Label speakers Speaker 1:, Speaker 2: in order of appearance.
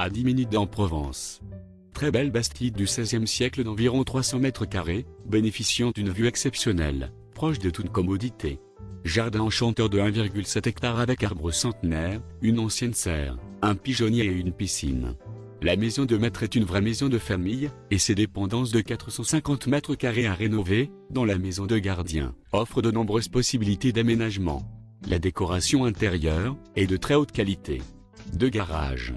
Speaker 1: à 10 minutes en Provence. Très belle bastide du XVIe siècle d'environ 300 mètres carrés, bénéficiant d'une vue exceptionnelle, proche de toute commodité. Jardin enchanteur de 1,7 hectare avec arbres centenaires, une ancienne serre, un pigeonnier et une piscine. La maison de maître est une vraie maison de famille, et ses dépendances de 450 mètres carrés à rénover, dont la maison de gardien, offre de nombreuses possibilités d'aménagement. La décoration intérieure est de très haute qualité. Deux garages.